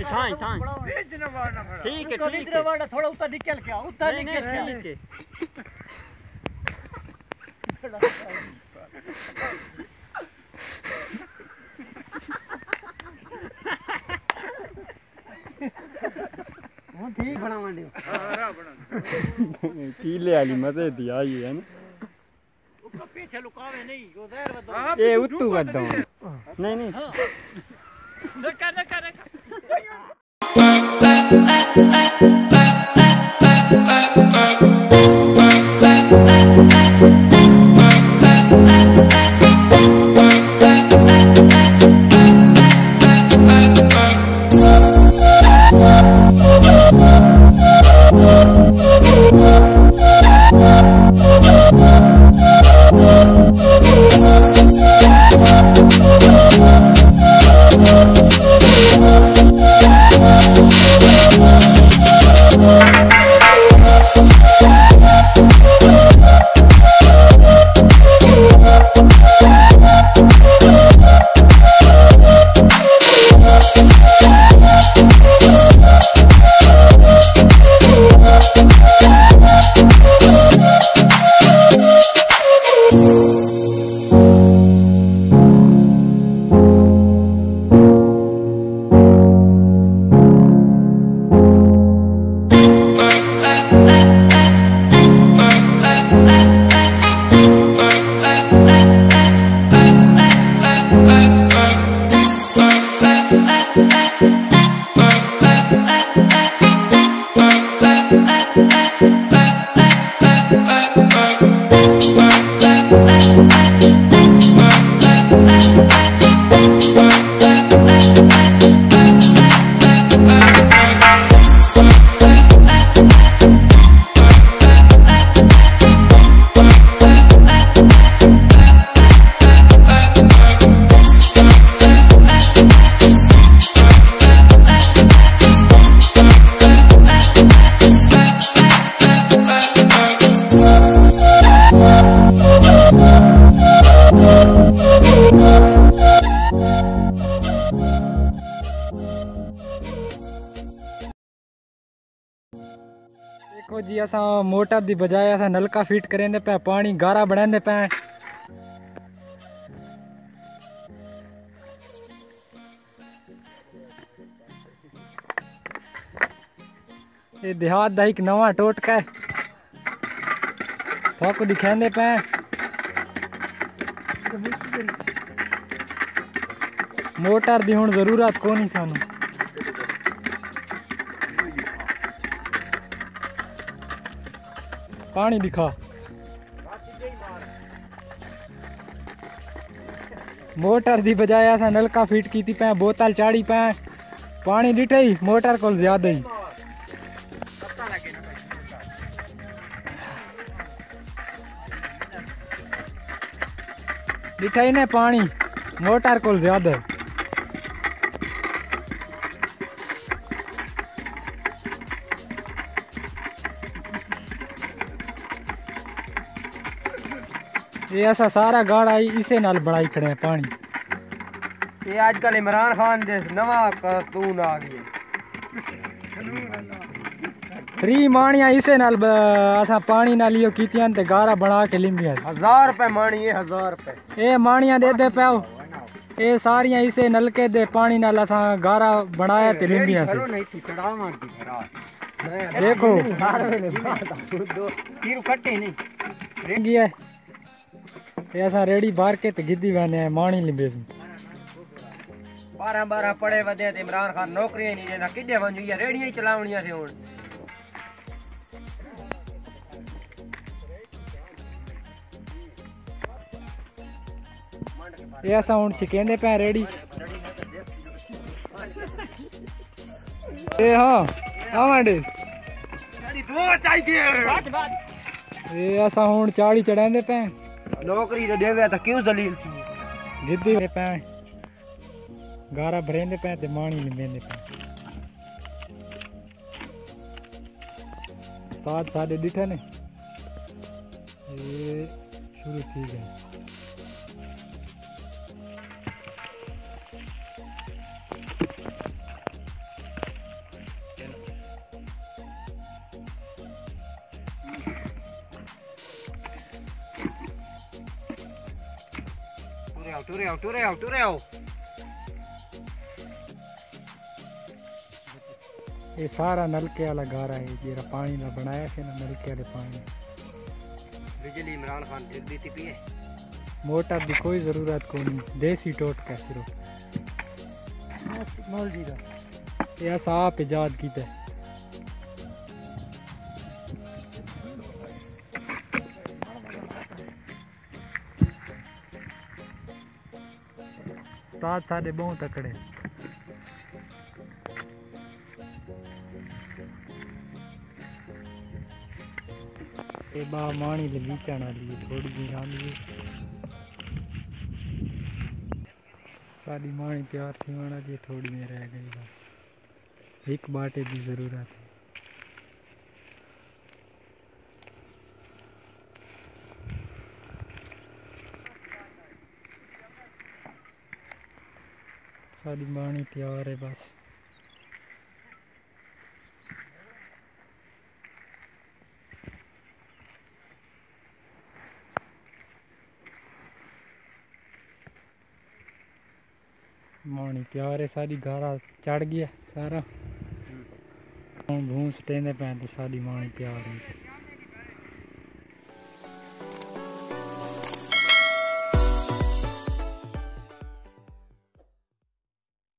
इथां इथां ठीक है ठीक है। वाला थोड़ा उतना निकल के आओ उतना निकल के नहीं ठीक है हूँ ठीक बना मंडियो पीले वाली मज़े दी आई है ना। पीछे लुकावे नहीं वो देर बदो ये उत्तू करता हूँ। नहीं नहीं। रखा रखा रखा Bye. देखो जी, असां मोटर दी बजाय असां नलका फिट करेंदे पे पानी गारा बनांदे पे। ये देहात दा एक नवा टोटका है थोक दिखांदे पे। मोटर दी हुण ज़रूरत कोनी सानू। पानी दिखा। मोटर दी बजाय असां नलका फिट की पे, बोतल चाड़ी पे। पानी ॾिठे ई मोटर को ज़्यादा ही। ॾिठे ई ने पानी, मोटर को ज़्यादा है। ये ऐसा सारा गाड़ा ही इसे नाल बनाई खड़े हैं पानी। ये आजकल इमरान खान दे नवा कार्टून आ गई फ्री मानिया इसे नाल असां पानी नाल इहो कीतियाँ ते गारा बना के लिंबियाँ हज़ार रुपए मानी है हज़ार रुपए। ए मानिया दे दे पियो ए सारियाँ इसे नलके दे पानी नाल असां गारा बनाया ते लिंबियाँ से नहीं थी चढ़ा मार दी। देखो ये असां रेड़ी बार के ते गिद्दी वने हैं मानी लिंबे बारह बारह पड़े वधे ते इमरान खान नौकरी नहीं देना किडे वंजू ये रेड़ियाँ ही चलावणियाँ थे हुन ये असां हुण सिकेंदे पे रेड़ी ए हाँ आवांडे दो चाहिए ये असां हुण चाड़ी चढ़ांदे पे नौकरी तो देवे तो क्यों जलील थी? पे, गारा भरेंदे पे ते मानी लिंबेंदे पे। उस्ताद साडे ॾिठे ने। ये शुरू थी गए ร็วตู้เร็วตู้เร็วตู้เร็ว ये सारा नलके वाला घर है जरा पानी ना बनाया से ना नलके वाले पानी। बिजली इमरान खान फिर भी थी पिए मोटर की कोई ज़रूरत को नहीं देसी टोट का सिर्फ़ मौलवी का यह साफ़ इजाद की है उस्ताद साढ़े बहुत तकड़े ये मानी ले लीचण वाली थोड़ी जी रांधी साड़ी मानी तैयार थी थोड़ी में रह गई एक बाटे की ज़रूरत है। सारी बाणी तैयार है बस मानी प्यार है सारी गारा चढ़ गया सारा हूँ भूस टेंदे पैन तो सारी मानी प्यार है